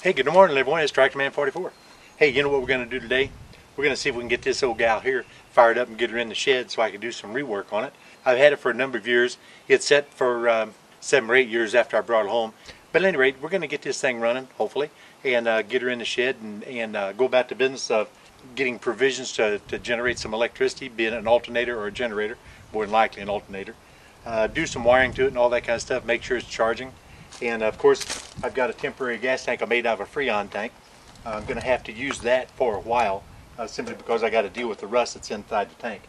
Hey, good morning, everyone. It's Tractor Man 44. Hey, you know what we're going to do today? We're going to see if we can get this old gal here fired up and get her in the shed so I can do some rework on it. I've had it for a number of years. It's set for um, seven or eight years after I brought it home. But at any rate, we're going to get this thing running, hopefully, and uh, get her in the shed and, and uh, go about the business of getting provisions to, to generate some electricity, be it an alternator or a generator, more than likely an alternator. Uh, do some wiring to it and all that kind of stuff, make sure it's charging. And of course, I've got a temporary gas tank I made out of a Freon tank. Uh, I'm going to have to use that for a while, uh, simply because I got to deal with the rust that's inside the tank.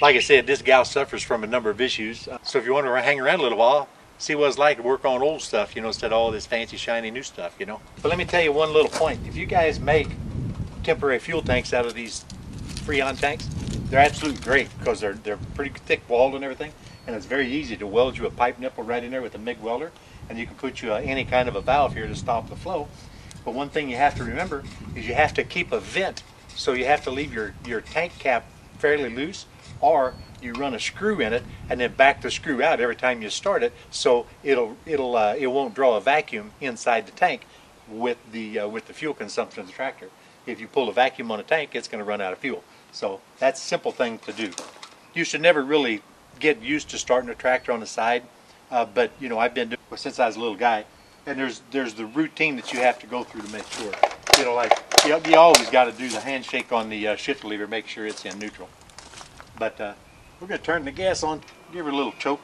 Like I said, this gal suffers from a number of issues. Uh, so if you want to hang around a little while, see what it's like to work on old stuff, you know, instead of all this fancy, shiny new stuff, you know. But let me tell you one little point. If you guys make temporary fuel tanks out of these Freon tanks, they're absolutely great because they're, they're pretty thick walled and everything and it's very easy to weld you a pipe nipple right in there with a MIG welder and you can put you uh, any kind of a valve here to stop the flow. But one thing you have to remember is you have to keep a vent so you have to leave your, your tank cap fairly loose or you run a screw in it and then back the screw out every time you start it so it'll it'll uh, it won't draw a vacuum inside the tank with the uh, with the fuel consumption of the tractor. If you pull a vacuum on a tank, it's going to run out of fuel. So that's a simple thing to do. You should never really get used to starting a tractor on the side. Uh, but you know, I've been doing it since I was a little guy, and there's there's the routine that you have to go through to make sure. You know, like you, you always got to do the handshake on the uh, shift lever, make sure it's in neutral. But uh, we're going to turn the gas on, give her a little choke.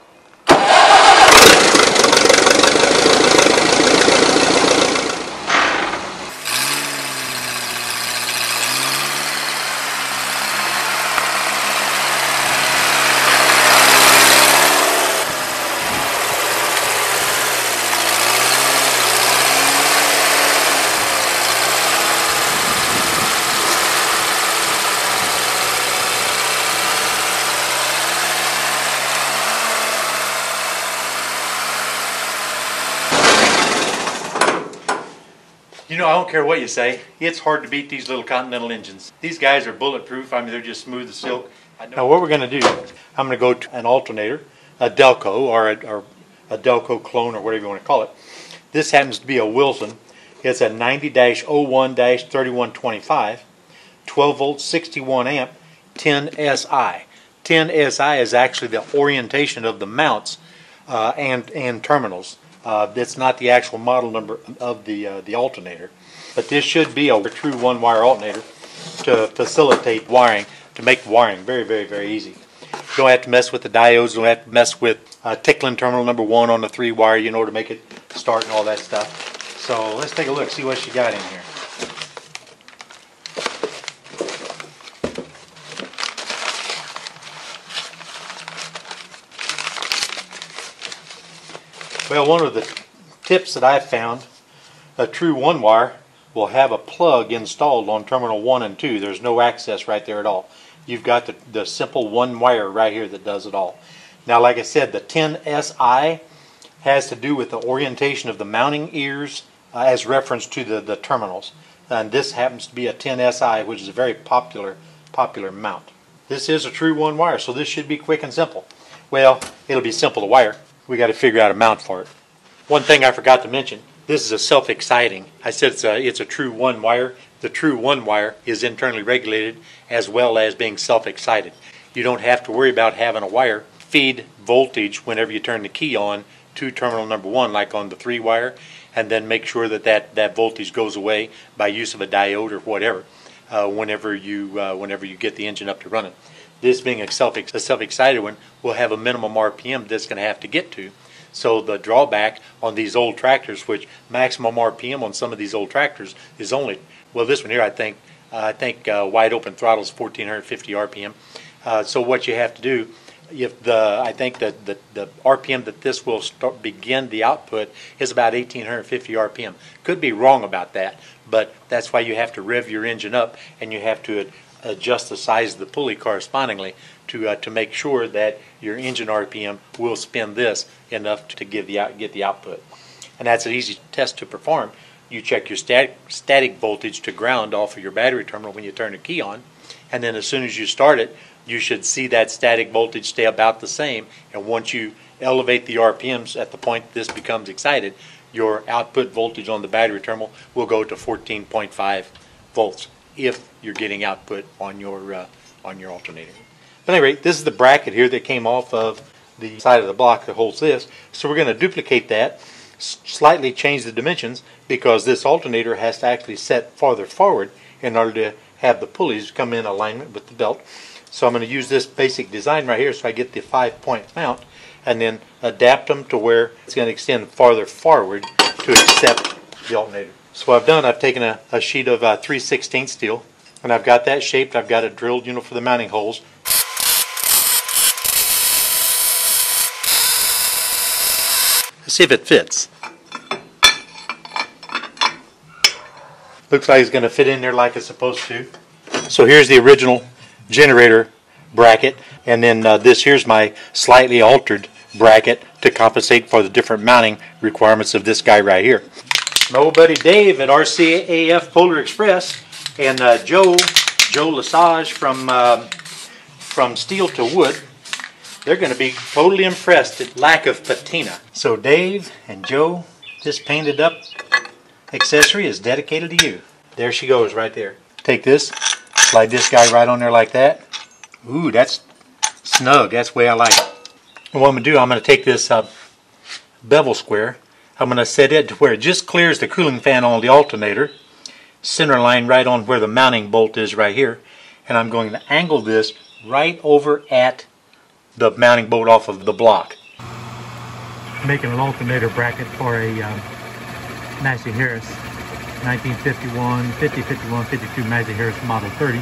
You know, I don't care what you say. It's hard to beat these little Continental engines. These guys are bulletproof. I mean, they're just smooth as silk. Now, what we're going to do, I'm going to go to an alternator, a Delco, or a, or a Delco clone, or whatever you want to call it. This happens to be a Wilson. It's a 90-01-3125, 12 volt, 61 amp, 10 SI. 10 SI is actually the orientation of the mounts uh, and and terminals. Uh, that's not the actual model number of the uh, the alternator, but this should be a true one-wire alternator to facilitate wiring, to make wiring very, very, very easy. You don't have to mess with the diodes. You don't have to mess with uh, tickling terminal number one on the three-wire, you know, to make it start and all that stuff. So let's take a look, see what she got in here. Well, one of the tips that I've found, a true one wire will have a plug installed on terminal 1 and 2. There's no access right there at all. You've got the, the simple one wire right here that does it all. Now, like I said, the 10SI has to do with the orientation of the mounting ears uh, as reference to the, the terminals. And this happens to be a 10SI, which is a very popular, popular mount. This is a true one wire, so this should be quick and simple. Well, it'll be simple to wire we got to figure out a mount for it. One thing I forgot to mention, this is a self-exciting. I said it's a, it's a true one wire. The true one wire is internally regulated as well as being self-excited. You don't have to worry about having a wire feed voltage whenever you turn the key on to terminal number one, like on the three wire, and then make sure that that, that voltage goes away by use of a diode or whatever uh, whenever you uh, whenever you get the engine up to running. This being a self a self-excited one will have a minimum RPM that's going to have to get to. So the drawback on these old tractors, which maximum RPM on some of these old tractors is only well, this one here I think uh, I think uh, wide open throttle is 1450 RPM. Uh, so what you have to do, if the I think that the, the RPM that this will start begin the output is about 1850 RPM. Could be wrong about that, but that's why you have to rev your engine up and you have to adjust the size of the pulley correspondingly to uh, to make sure that your engine RPM will spin this enough to give the out, get the output. And that's an easy test to perform. You check your static, static voltage to ground off of your battery terminal when you turn the key on, and then as soon as you start it, you should see that static voltage stay about the same. And once you elevate the RPMs at the point this becomes excited, your output voltage on the battery terminal will go to 14.5 volts if you're getting output on your, uh, on your alternator. But anyway, this is the bracket here that came off of the side of the block that holds this. So we're going to duplicate that, slightly change the dimensions because this alternator has to actually set farther forward in order to have the pulleys come in alignment with the belt. So I'm going to use this basic design right here so I get the five point mount and then adapt them to where it's going to extend farther forward to accept the alternator. So what I've done, I've taken a, a sheet of uh, 3 16 steel and I've got that shaped. I've got it drilled, you know, for the mounting holes. Let's see if it fits. Looks like it's going to fit in there like it's supposed to. So here's the original generator bracket, and then uh, this here's my slightly altered bracket to compensate for the different mounting requirements of this guy right here. My old buddy Dave at RCAF Polar Express and uh, Joe Joe Lesage from um from Steel to Wood. They're going to be totally impressed at lack of patina. So Dave and Joe, this painted up accessory is dedicated to you. There she goes right there. Take this, slide this guy right on there like that. Ooh, that's snug. That's the way I like it. And what I'm going to do, I'm going to take this uh, bevel square. I'm going to set it to where it just clears the cooling fan on the alternator. Center line right on where the mounting bolt is right here. And I'm going to angle this right over at the mounting bolt off of the block. making an alternator bracket for a um, Massey Harris 1951, 50, 51, 52 Massey Harris Model 30.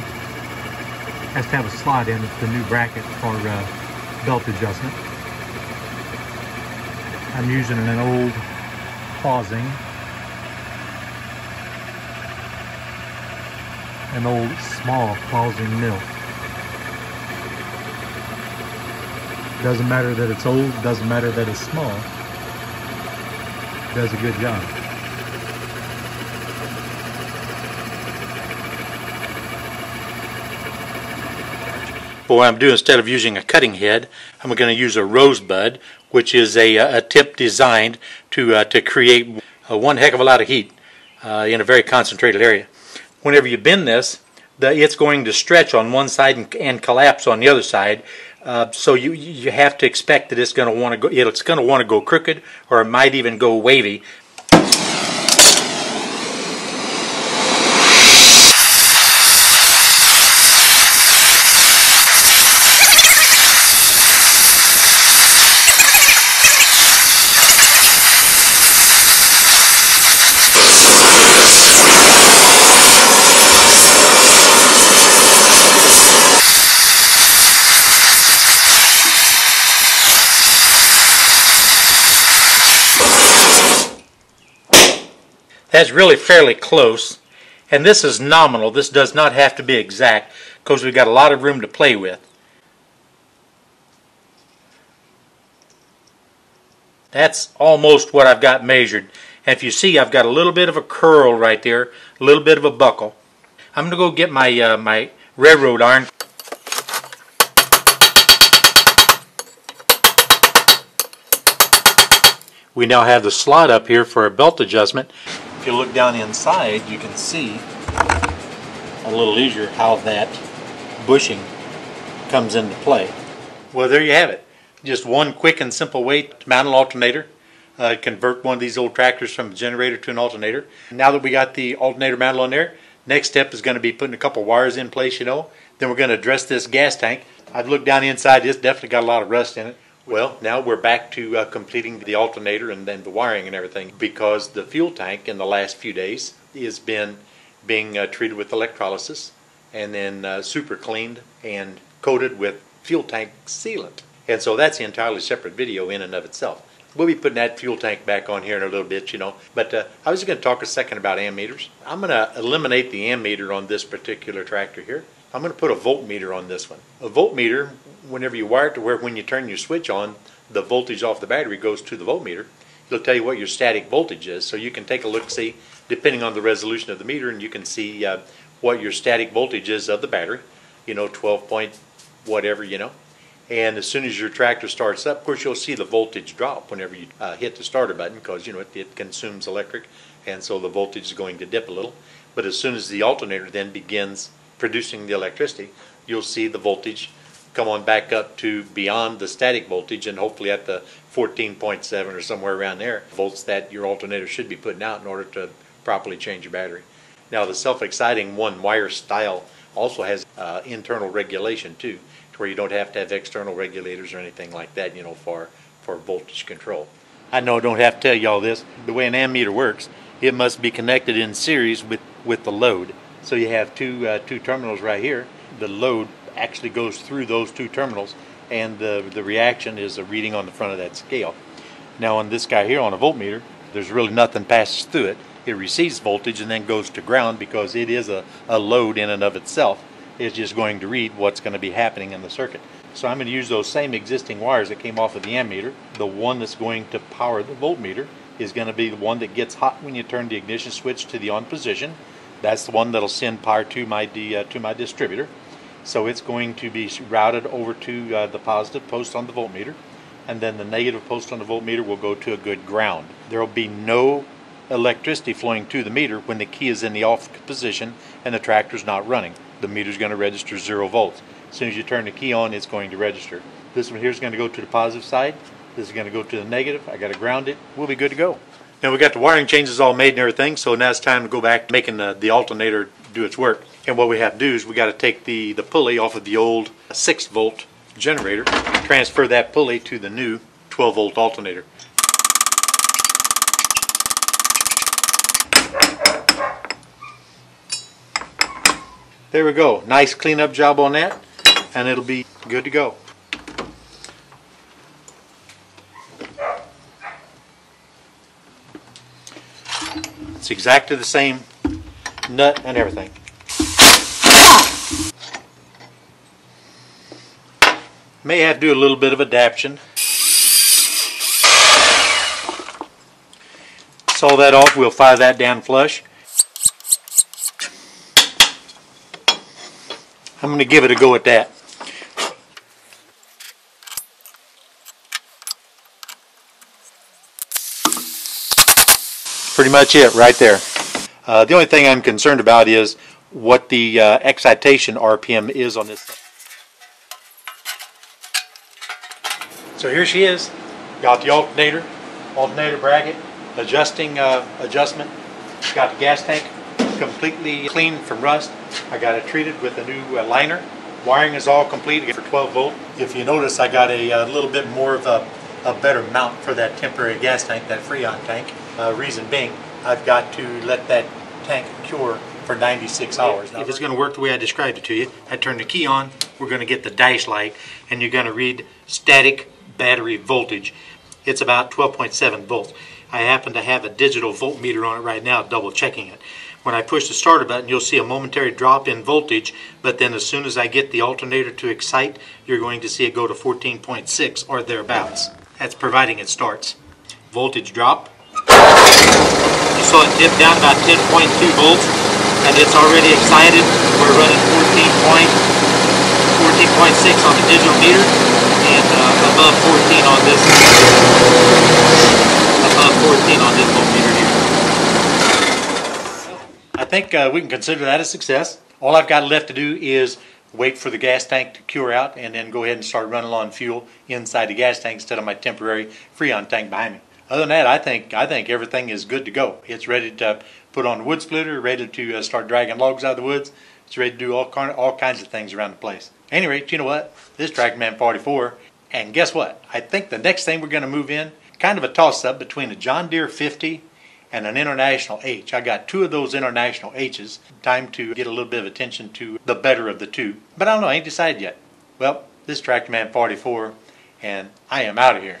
Has to have a slot in. The new bracket for uh, belt adjustment. I'm using an old Clausing, an old small Clausing mill. Doesn't matter that it's old, doesn't matter that it's small. Does a good job. But what I'm doing, instead of using a cutting head, I'm going to use a rosebud, which is a, uh, a tip designed to, uh, to create uh, one heck of a lot of heat uh, in a very concentrated area. Whenever you bend this, the, it's going to stretch on one side and, and collapse on the other side. Uh, so you you have to expect that it's going to want to go it's going to want to go crooked or it might even go wavy That's really fairly close. And this is nominal. This does not have to be exact because we've got a lot of room to play with. That's almost what I've got measured. And if you see, I've got a little bit of a curl right there, a little bit of a buckle. I'm going to go get my, uh, my railroad iron. We now have the slot up here for a belt adjustment. If you look down inside, you can see a little easier how that bushing comes into play. Well, there you have it. Just one quick and simple way to mount an alternator. Uh, convert one of these old tractors from a generator to an alternator. Now that we got the alternator mounted on there, next step is going to be putting a couple wires in place, you know. Then we're going to address this gas tank. I've looked down inside, it's definitely got a lot of rust in it. Well, now we're back to uh, completing the alternator and then the wiring and everything because the fuel tank in the last few days has been being uh, treated with electrolysis and then uh, super cleaned and coated with fuel tank sealant. And so that's an entirely separate video in and of itself. We'll be putting that fuel tank back on here in a little bit, you know. But uh, I was going to talk a second about ammeters. I'm going to eliminate the ammeter on this particular tractor here. I'm going to put a voltmeter on this one. A voltmeter, whenever you wire it to where when you turn your switch on, the voltage off the battery goes to the voltmeter. It'll tell you what your static voltage is, so you can take a look, see, depending on the resolution of the meter, and you can see uh, what your static voltage is of the battery. You know, 12 point whatever, you know. And as soon as your tractor starts up, of course, you'll see the voltage drop whenever you uh, hit the starter button because, you know, it, it consumes electric and so the voltage is going to dip a little. But as soon as the alternator then begins producing the electricity, you'll see the voltage come on back up to beyond the static voltage and hopefully at the 14.7 or somewhere around there volts that your alternator should be putting out in order to properly change your battery. Now the self-exciting one wire style also has uh, internal regulation too, to where you don't have to have external regulators or anything like that, you know, for, for voltage control. I know I don't have to tell you all this. The way an ammeter works, it must be connected in series with, with the load. So you have two, uh, two terminals right here. The load actually goes through those two terminals and the, the reaction is a reading on the front of that scale. Now on this guy here on a voltmeter, there's really nothing passes through it. It receives voltage and then goes to ground because it is a, a load in and of itself. It's just going to read what's going to be happening in the circuit. So I'm going to use those same existing wires that came off of the ammeter. The one that's going to power the voltmeter is going to be the one that gets hot when you turn the ignition switch to the on position. That's the one that'll send power to my uh, to my distributor. So it's going to be routed over to uh, the positive post on the voltmeter, and then the negative post on the voltmeter will go to a good ground. There will be no electricity flowing to the meter when the key is in the off position and the tractor is not running. The meter is going to register zero volts. As soon as you turn the key on, it's going to register. This one here is going to go to the positive side. This is going to go to the negative. I got to ground it. We'll be good to go. Now we got the wiring changes all made and everything, so now it's time to go back making the, the alternator do its work. And what we have to do is we got to take the, the pulley off of the old 6 volt generator, transfer that pulley to the new 12 volt alternator. There we go. Nice cleanup job on that, and it'll be good to go. It's exactly the same nut and everything. May have to do a little bit of adaptation. Saw that off, we'll fire that down flush. I'm going to give it a go at that. Pretty much it right there. Uh, the only thing I'm concerned about is what the uh, excitation RPM is on this. So here she is. Got the alternator, alternator bracket, adjusting uh, adjustment. Got the gas tank completely clean from rust. I got it treated with a new uh, liner. Wiring is all complete for 12 volt. If you notice, I got a, a little bit more of a, a better mount for that temporary gas tank, that Freon tank. Uh, reason being, I've got to let that tank cure for 96 hours. Now, if it's going to work the way I described it to you, I turn the key on, we're going to get the dash light, and you're going to read static battery voltage. It's about 12.7 volts. I happen to have a digital voltmeter on it right now, double checking it. When I push the starter button, you'll see a momentary drop in voltage, but then as soon as I get the alternator to excite, you're going to see it go to 14.6 or thereabouts. That's providing it starts. Voltage drop, you saw it dip down about 10.2 volts and it's already excited. We're running 14 point, 14.6 on the digital meter and uh, above 14 on this above 14 on this voltmeter here. I think uh, we can consider that a success. All I've got left to do is wait for the gas tank to cure out and then go ahead and start running on fuel inside the gas tank instead of my temporary Freon tank behind me. Other than that, I think I think everything is good to go. It's ready to put on the wood splitter, ready to uh, start dragging logs out of the woods. It's ready to do all kind all kinds of things around the place. Anyway, you know what? This Tractorman 44, and guess what? I think the next thing we're going to move in, kind of a toss-up between a John Deere 50 and an International H. I got two of those International H's. Time to get a little bit of attention to the better of the two. But I don't know, I ain't decided yet. Well, this Tractorman 44, and I am out of here.